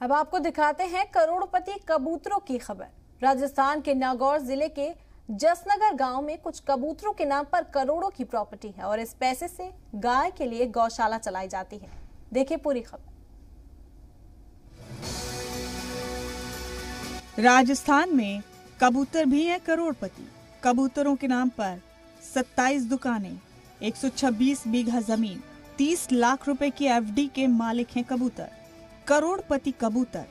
अब आपको दिखाते हैं करोड़पति कबूतरों की खबर। राजस्थान के नागौर ज़िले के जसनगर गाँव में कुछ कबूतरों के नाम पर करोड़ों की प्रॉपर्टी है और इस पैसे से गाय के लिए गौशाला चलाई जाती है। देखिए पूरी खबर। राजस्थान में कबूतर भी हैं करोड़पति। कबूतरों के नाम पर 27 दुकानें 126 बीघा ज़मीन 30 लाख रुपए की एफडी के मालिक हैं कबूतर। करोड़पति कबूतर,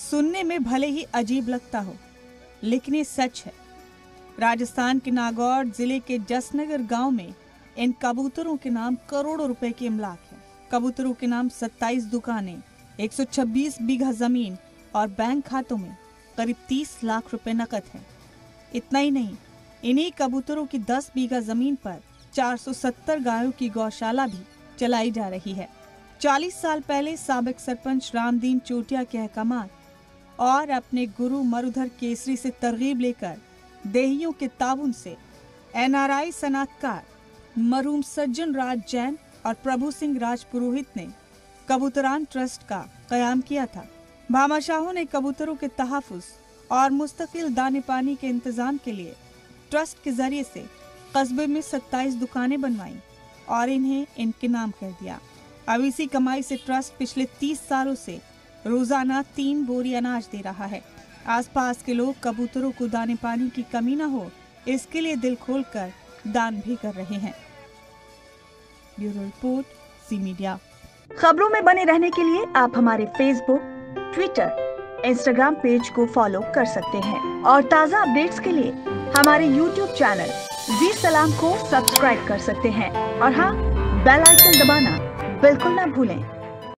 सुनने में भले ही अजीब लगता हो, लेकिन ये सच है। राजस्थान के नागौर ज़िले के जसनगर गाँव में इन कबूतरों के नाम करोड़ों रुपए के इमलाक है। कबूतरों के नाम 27 दुकानें 126 बीघा ज़मीन और बैंक खातों में करीब 30 लाख रुपए नकद हैं। इतना ही नहीं, इन्हीं कबूतरों की 10 बीघा ज़मीन पर 470 गायों की गौशाला भी चलाई जा रही है। 40 साल पहले सबक सरपंच रामदीन चोटिया के अहकाम और अपने गुरु मरुधर केसरी से तरगीब लेकर देहियों के ताउन से एनआरआई सनातकार मरूम सज्जन राज जैन और प्रभु सिंह राज पुरोहित ने कबूतरान ट्रस्ट का कयाम किया था। भामाशाहों ने कबूतरों के तहफ़ और मुस्तकिल दाने पानी के इंतज़ाम के लिए ट्रस्ट के ज़रिए से कस्बे में 27 दुकानें बनवाई और इन्हें इनके नाम कर दिया। अब इसी कमाई से ट्रस्ट पिछले 30 सालों से रोज़ाना तीन बोरी अनाज दे रहा है। आसपास के लोग कबूतरों को दाने पानी की कमी न हो, इसके लिए दिल खोल कर दान भी कर रहे हैं। Bureau report, C media. खबरों में बने रहने के लिए आप हमारे फेसबुक ट्विटर इंस्टाग्राम पेज को फॉलो कर सकते हैं। और ताज़ा अपडेट्स के लिए हमारे यूट्यूब चैनल जी सलाम को सब्सक्राइब कर सकते हैं। और हाँ बेल आइकन दबाना बिल्कुल ना भूलें।